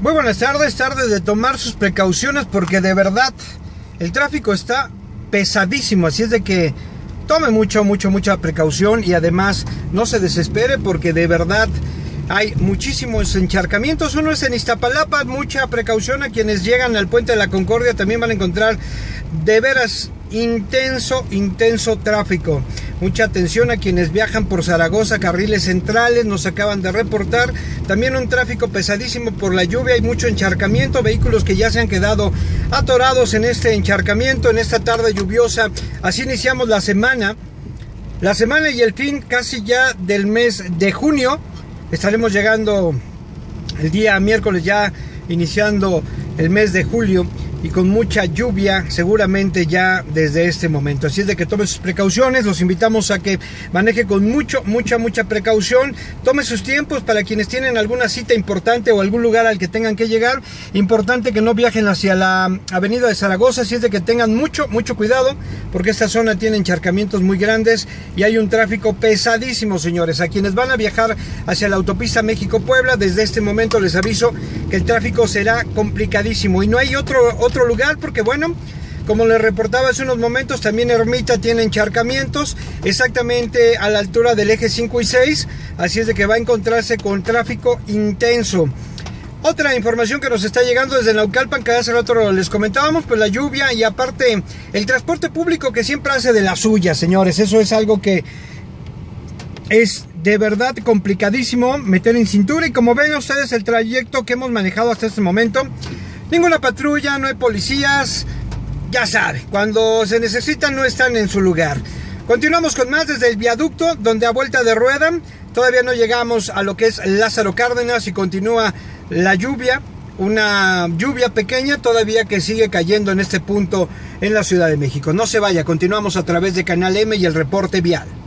Muy buenas tardes, tarde de tomar sus precauciones porque de verdad el tráfico está pesadísimo, así es de que tome mucho, mucho, mucha precaución y además no se desespere porque de verdad hay muchísimos encharcamientos. Uno es en Iztapalapa, mucha precaución a quienes llegan al puente de la Concordia también van a encontrar de veras intenso, intenso tráfico. Mucha atención a quienes viajan por Zaragoza, carriles centrales, nos acaban de reportar. También un tráfico pesadísimo por la lluvia, hay mucho encharcamiento, vehículos que ya se han quedado atorados en este encharcamiento, en esta tarde lluviosa. Así iniciamos la semana. La semana y el fin casi ya del mes de junio. Estaremos llegando el día miércoles ya iniciando el mes de julio y con mucha lluvia seguramente ya desde este momento. Así es de que tome sus precauciones, los invitamos a que maneje con mucho, mucha, mucha precaución, tome sus tiempos para quienes tienen alguna cita importante o algún lugar al que tengan que llegar. Importante que no viajen hacia la avenida de Zaragoza, así es de que tengan mucho, mucho cuidado porque esta zona tiene encharcamientos muy grandes y hay un tráfico pesadísimo, señores. A quienes van a viajar hacia la autopista México-Puebla, desde este momento les aviso que el tráfico será complicadísimo y no hay otro otro lugar porque bueno, como les reportaba hace unos momentos, también Ermita tiene encharcamientos exactamente a la altura del eje 5 y 6, así es de que va a encontrarse con tráfico intenso. Otra información que nos está llegando desde Naucalpan, que hace rato les comentábamos, pues la lluvia y aparte el transporte público que siempre hace de la suya, señores. Eso es algo que es de verdad complicadísimo meter en cintura y como ven ustedes el trayecto que hemos manejado hasta este momento, Ninguna patrulla, no hay policías. Ya sabe, cuando se necesitan no están en su lugar. Continuamos con más desde el viaducto, donde a vuelta de rueda todavía no llegamos a lo que es Lázaro Cárdenas y continúa la lluvia. Una lluvia pequeña todavía que sigue cayendo en este punto en la Ciudad de México. No se vaya, continuamos a través de Canal M y el reporte vial.